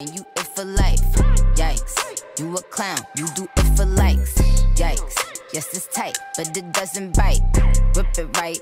and you it for life. Yikes, you a clown, you do it for likes. Yikes, yes it's tight, but it doesn't bite. Rip it right.